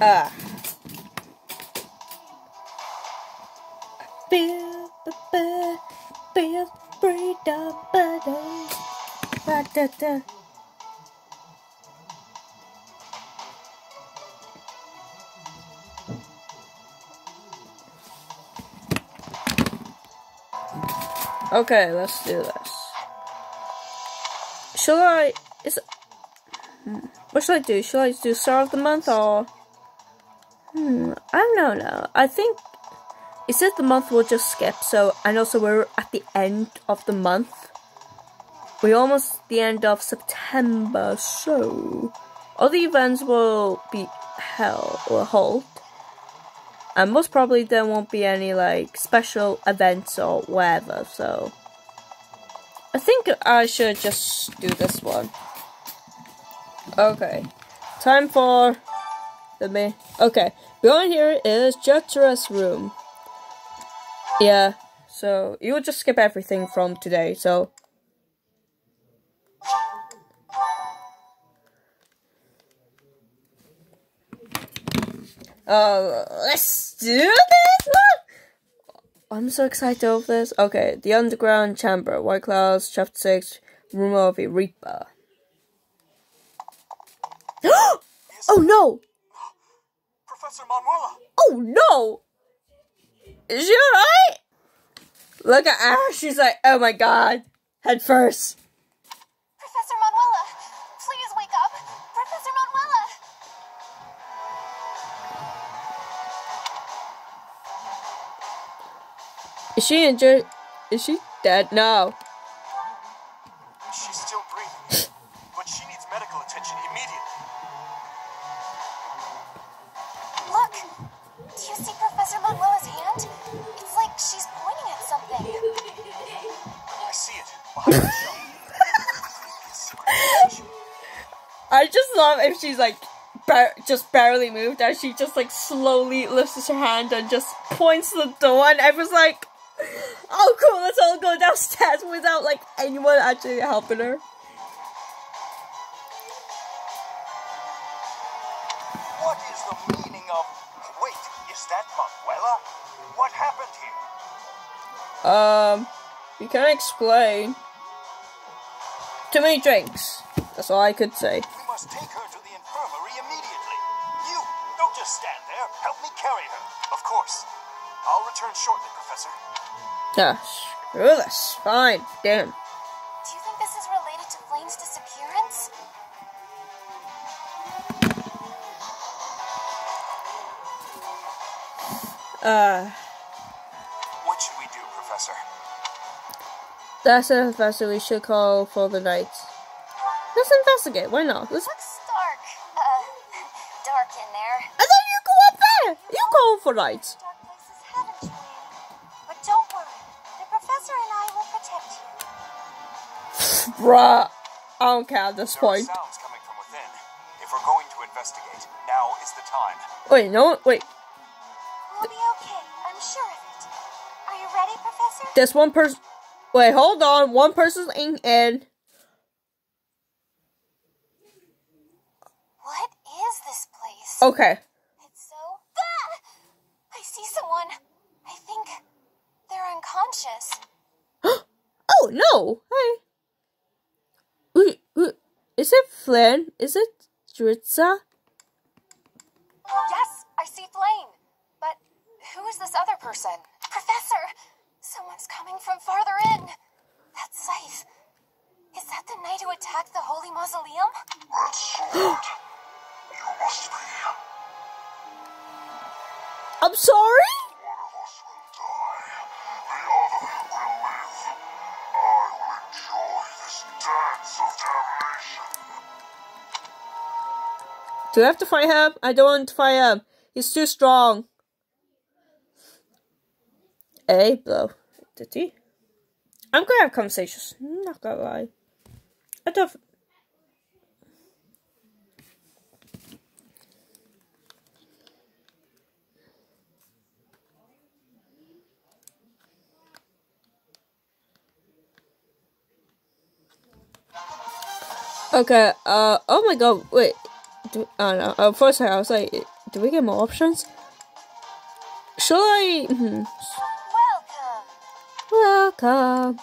Ah. Feel the feel freedom, ba-da. da. Okay, let's do this. Shall I? Is what should I do? Should I do start of the month or? I don't know. I think it the month we'll just skip. So and also we're at the end of the month. We're almost the end of September, so all the events will be held or hold. And most probably there won't be any like special events or whatever, so I think I should just do this one. Okay. Time for the me okay. Beyond here is Jeritza's room. Yeah, so you will just skip everything from today, so Uh, let's do this I'm so excited over this. Okay, the underground chamber, White Clouds, chapter 6, room of the Reaper. oh no! Professor Manuela! Oh no! Is she alright? Look at her, she's like, oh my god, head first. Professor Manuela, please wake up! Professor Manuela! Is she injured? Is she dead? No. She's like bar- just barely moved and she just like slowly lifts her hand and just points to the door and everyone's like, oh cool, let's all go downstairs without like anyone actually helping her. What is the meaning of. Wait, is that Manuela? What happened here? Um, you can explain. Too many drinks. That's all I could say. We must take her just stand there. Help me carry her. Of course. I'll return shortly, Professor. Ah, screw this. Fine. Damn. Do you think this is related to Flayn's disappearance? Uh, What should we do, Professor? that's a professor we should call for the night. Let's investigate. Why not? Let's. Looks dark. Dark in there. And then you go up there. You go for night. Dark places haven't you? But don't worry. The professor and I will protect you. Bruh. I don't care at this There are point. sounds coming from within. If we're going to investigate, now is the time. Wait, no, wait. We'll be okay. I'm sure of it. Are you ready, Professor? There's one person. Wait, hold on. One person's in. in. What is this place? Okay. It's so. Ah! I see someone. I think they're unconscious. Oh no! Hey. Is it Flayn? Is it Dritza? Yes, I see Flayn. But who is this other person? Do I have to fight him? I don't want to fight him. He's too strong. A blow. Did he? I'm gonna have conversations. Not gonna lie. I don't. Okay, uh, oh my god, wait. Do, I don't know. Uh, first, I was like, do we get more options? Shall I? Hmm. Welcome. Welcome.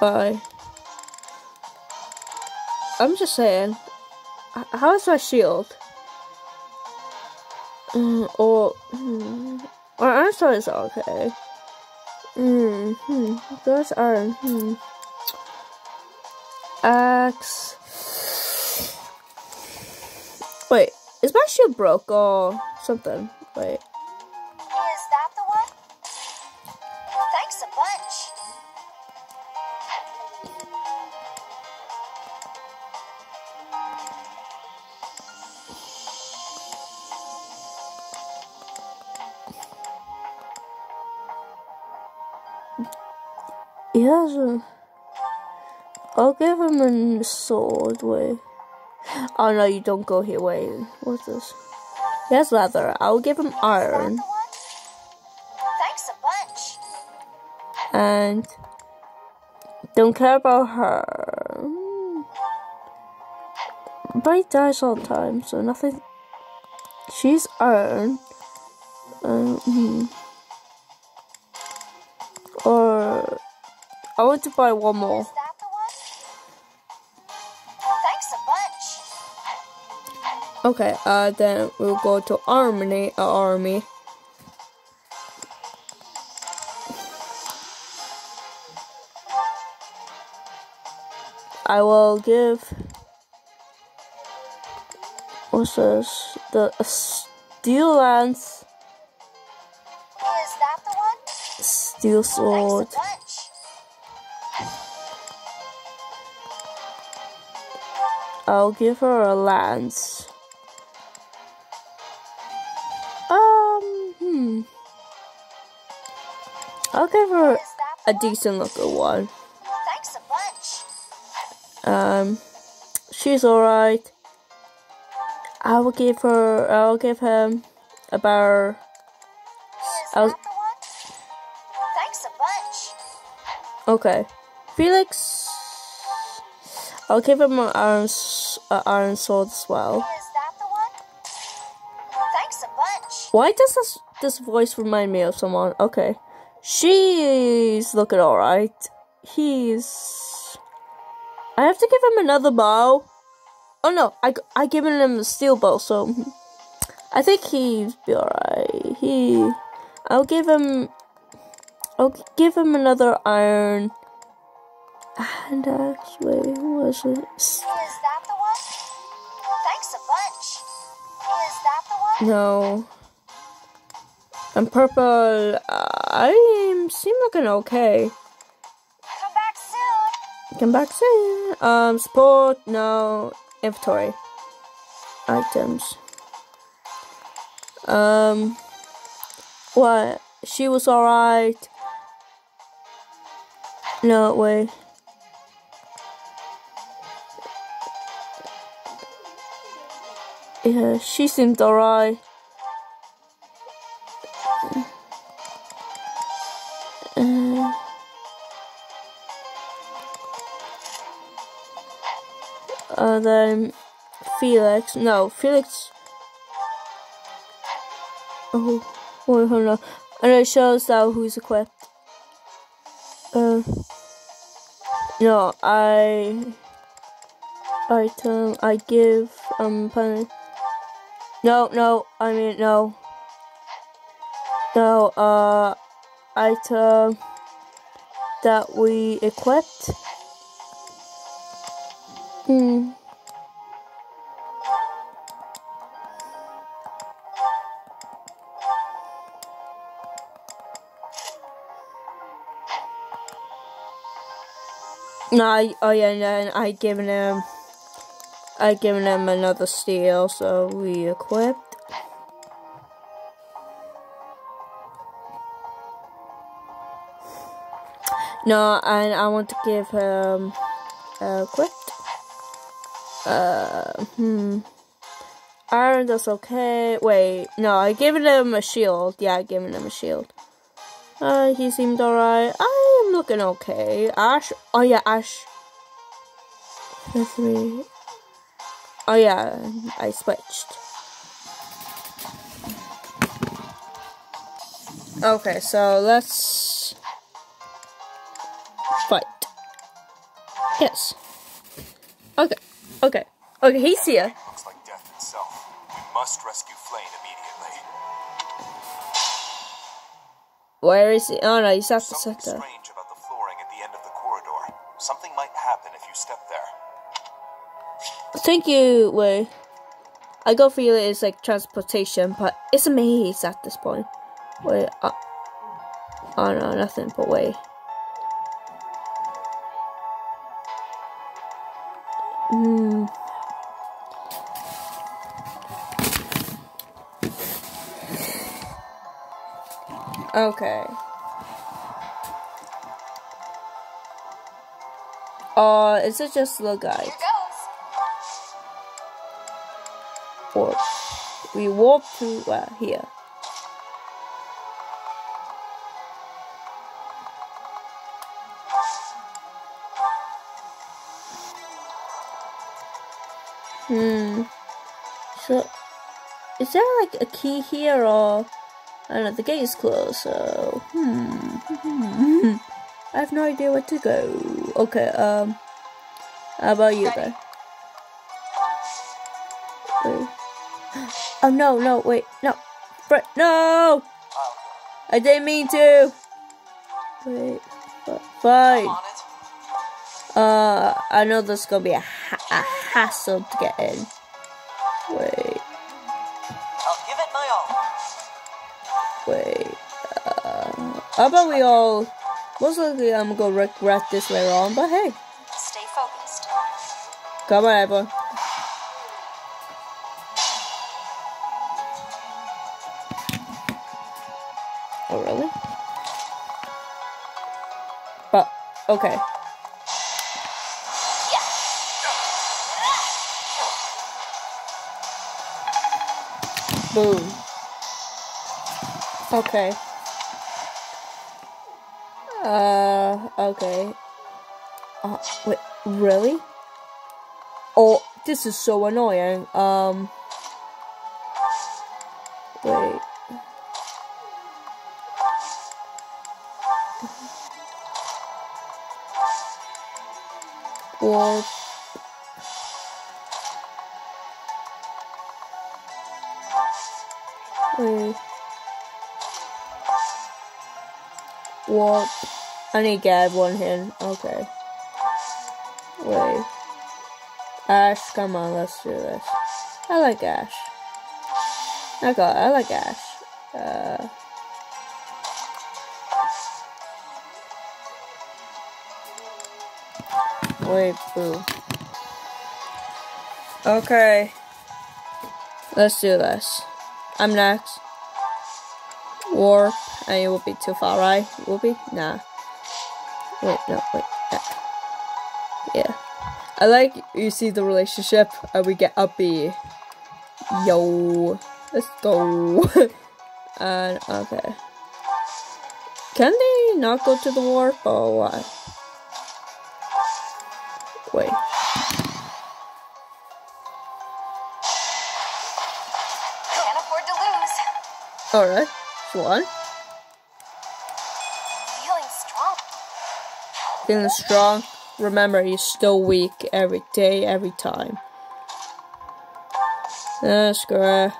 Bye. I'm just saying. How is my shield? Mm, or hmm, or I'm sorry, it's okay. Hmm. Hmm. Those are hmm. Axe. Is my shield broke or something? Wait. Oh, is that the one? Thanks a bunch. He has a. I'll give him a sword. Wait. Oh no, you don't go here. Wait. What's this? He has leather. I'll give him iron. that the one? Thanks a bunch. And. Don't care about her. But he dies all the time, so nothing. She's iron. Um, hmm. Or. I want to buy one more. Okay, uh, then we'll go to army. Uh, army. I will give. What's this? The steel lance, Is that the one? steel sword. Thanks a bunch. I'll give her a lance. I'll give her a decent looking one. Thanks a bunch. Um, she's alright. I will give her. I'll give him about. I'll- that the one? Thanks a bunch. Okay, Felix. I'll give him an iron, uh, iron sword as well. Is that the one? Thanks a bunch. Why does this this voice remind me of someone? Okay, she's looking alright. He's. I have to give him another bow. Oh no, I I given him a steel bow, so I think he's be alright. He, I'll give him. I'll give him another iron. And actually, who was it? Is that the one? Thanks a bunch. Is that the one? No. And purple, uh, I seem looking okay. Come back soon. Come back soon. Um, support, no. Inventory. Items. Um, what? She was alright. No, wait. Yeah, she seemed alright. Then Felix. No, Felix. Oh, wait, hold on. And it shows that who's equipped. Uh, no, I. Item. I give. Um. Penny. No, no. I mean no. No. Uh. Item that we equipped. Hmm. No, I, oh yeah, and I given him, I given him another steel, so we equipped. No, and I want to give him uh, equipped. Uh, hmm. Iron, that's okay. Wait, no, I given him a shield. Yeah, I given him a shield. Uh, he seemed alright. Looking okay. Ashe, oh yeah, Ashe. The three. Oh yeah, I switched. Okay, so let's fight. Yes. Okay. Okay. Okay, he's here. Looks like death itself. We must rescue Flayn immediately. Where is he? Oh no, he's at the Something Something might happen if you step there. Thank you, Wei. I go feel it is like transportation, but it's a maze at this point. Wait, uh, oh no, nothing but wait. Hmm. Okay. Uh, is it just the guy? Or we walk to uh, here. Hmm. So, is there like a key here or? I don't know, the gate is closed, so. Hmm. I have no idea where to go. Okay, um. How about you then? Wait. Oh no, no, wait, no. Fr- no! I didn't mean to! Wait, fine. Uh, I know this is gonna be a, ha- a hassle to get in. Wait, I'll give it my all. wait. Uh, how about we all. Most likely I'm gonna regret this later on, but hey, Stay focused. come on, everyone. Oh, really? But, okay. Boom. Okay. Uh, okay. Uh, wait, really? Oh, this is so annoying. Um, wait. Warp. Wait. Warp. I need get one here. Okay. Wait. Ashe, come on, let's do this. I like Ashe. I got I like Ashe. Uh Wait, boo. Okay. Let's do this. I'm next. Warp, and it will be too far, right? Will be? Nah. Wait, no, wait. Yeah. yeah. I like you see the relationship and we get B. Yo. Let's go. and okay. Can they not go to the warp or oh, what? Wait. Can't afford to lose. Alright. One. Feeling strong. Remember, you're still weak every day, every time. That's great.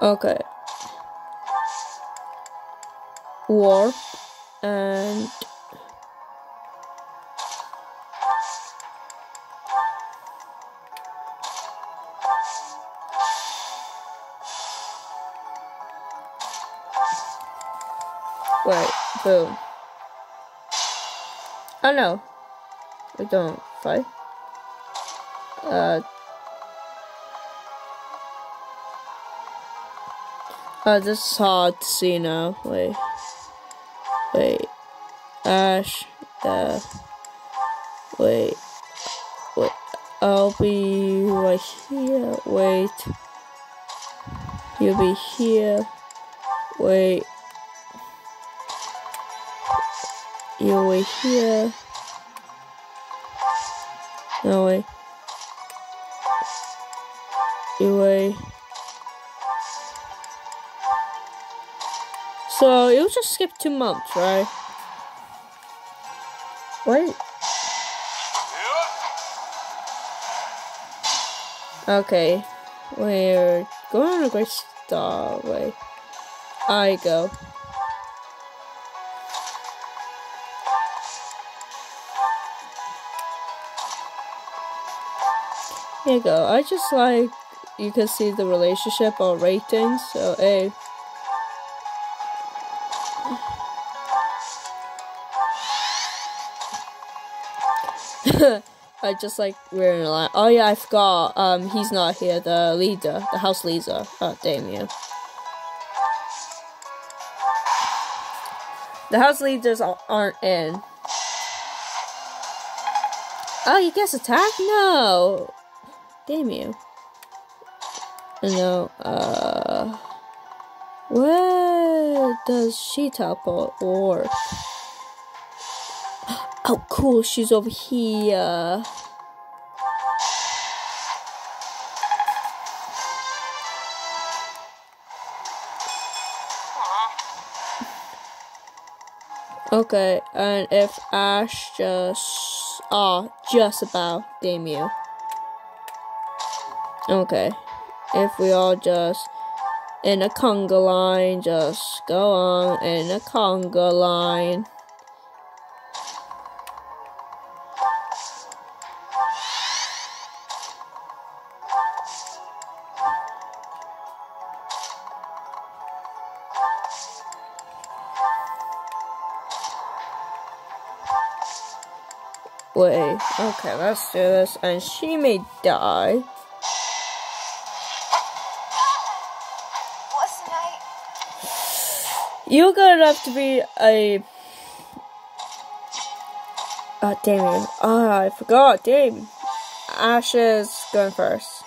Okay. Warp and Wait, boom. Oh no. We don't fight. Uh Oh, this is hard to see now. Wait. Ashe. there. Wait. Wait. I'll be right here. Wait. You'll be here. Wait. You'll be here. No way. You wait. So you'll just skip two months, right? Wait. Okay. We're going on a great start. Wait. I go. Here you go. I just like you can see the relationship or ratings. So hey. I just like we're line. Oh yeah, I forgot. Um, he's not here. The leader, the house leader. Oh, Damien. The house leaders aren't in. Oh, he gets attacked? No. You. No, uh. Where does she teleport or? Oh, cool, she's over here. Okay, and if Ashe just. Ah, just about, damn you. Okay. If we all just in a conga line, just go on in a conga line. Okay, let's do this. And she may die. You're gonna have to be a. Oh, Damien. Oh, I forgot. Damien. Ashe is going first.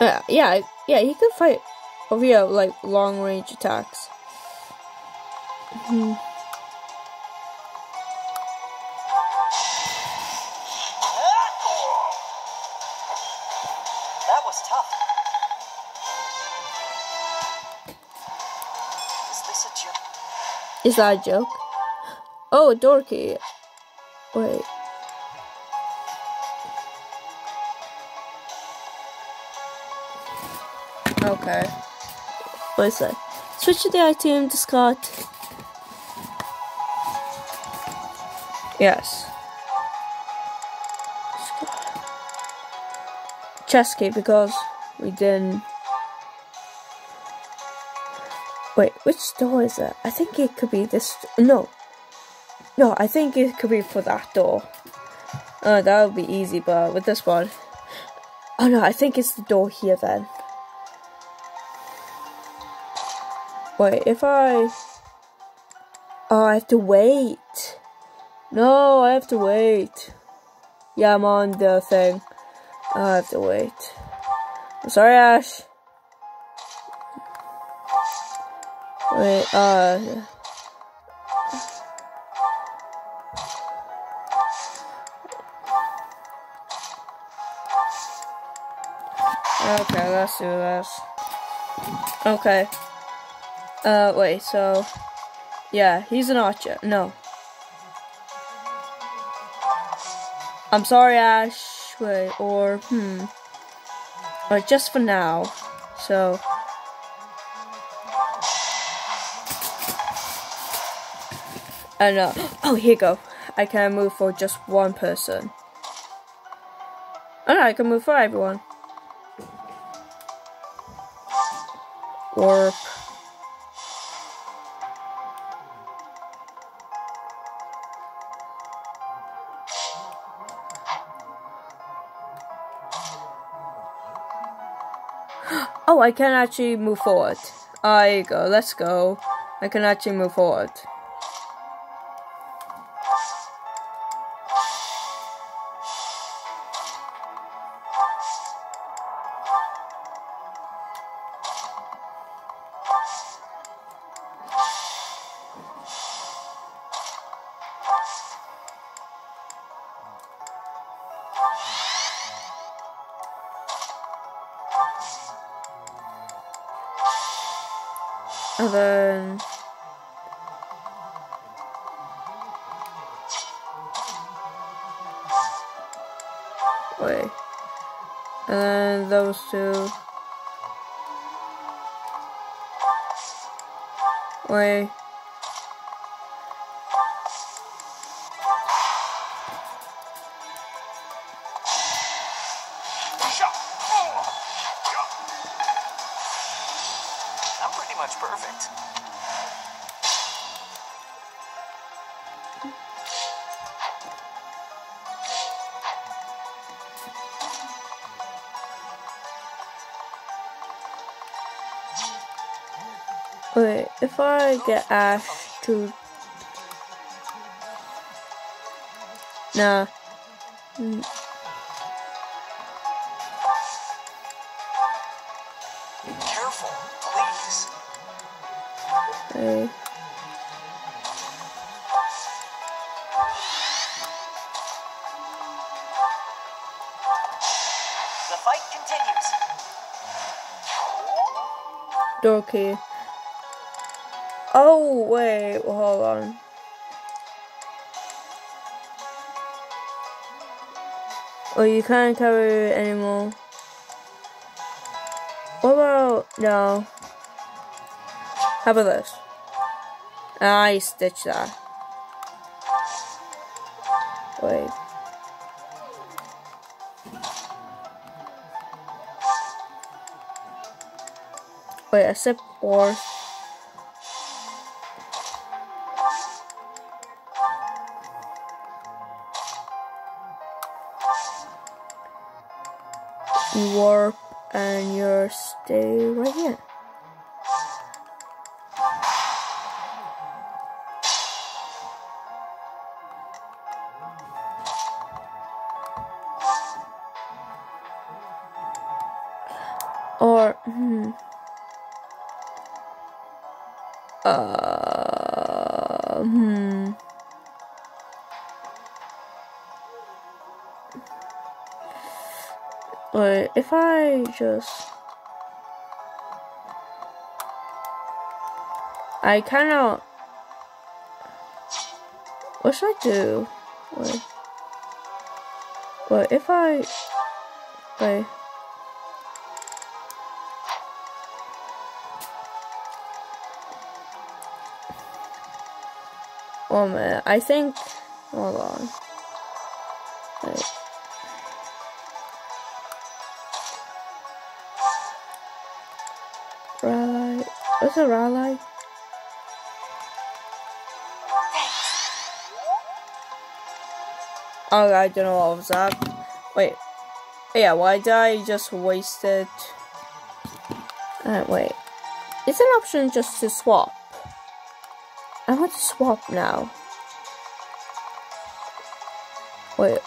Yeah, yeah, yeah, he could fight over here, like long range attacks. That was tough. Is this a joke? Is that a joke? Oh, Dorky. Wait. Okay. What is that? Switch to the item to Yes. Chest key because we didn't. Wait, which door is it? I think it could be this. No. No, I think it could be for that door. Uh, that would be easy, but with this one. Oh no, I think it's the door here then. Wait, if I. Oh, I have to wait. No, I have to wait. Yeah, I'm on the thing. I have to wait. I'm sorry, Ashe. Wait, uh. Okay, let's do this. Okay. Uh, wait, so. Yeah, he's an archer. No. I'm sorry, Ashe. Wait, or, hmm. Or just for now. So. And, uh, oh, here you go. I can move for just one person. Oh no, I can move for everyone. Warp. I can actually move forward. There you go. Let's go. I can actually move forward. Perfect. Wait, if I get Ashe to. Nah. Mm, wait. The fight continues. Door key. Oh, wait, hold on. Oh, you can't carry it anymore. What about, no. How about this? I stitch that. Wait. Wait, accept or warp and your stay right here. Uh, hmm. If I just. I kind of. What should I do? Wait. Wait, if I. Wait. One. I think. Hold on. Wait. Rally. What's a Rally? Oh, I don't know what was that. Wait. Yeah, why did I just waste it? Uh, wait. It's an option just to swap. I want to swap now. Wait.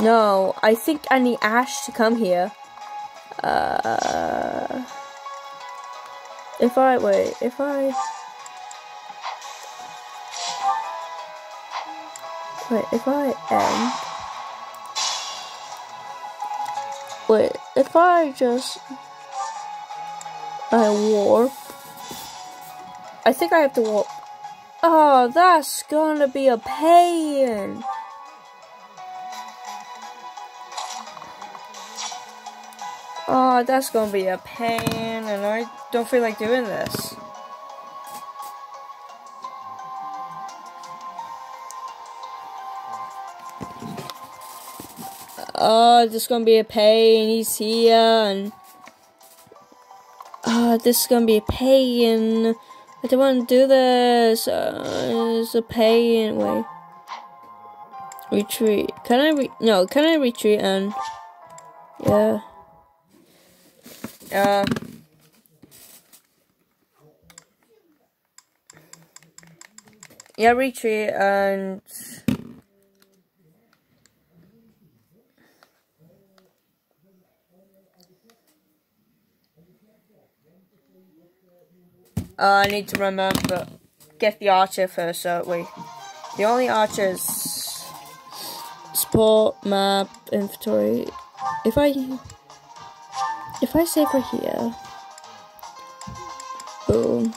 No, I think I need Ashe to come here. Uh, if I wait, if I wait, if I end, wait, if I just I warp, I think I have to walk. Oh, that's gonna be a pain. Oh, that's gonna be a pain, and I don't feel like doing this. Oh, this is gonna be a pain. He's here, and oh, this is gonna be a pain. I don't want to do this. Uh, it's a pain way. Retreat. Can I re no? Can I retreat and yeah. Uh. Yeah, retreat and Uh, I need to remember get the archer first. So we? the only archers sport map inventory. If I if I save right here, boom,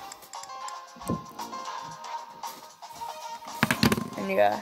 and yeah.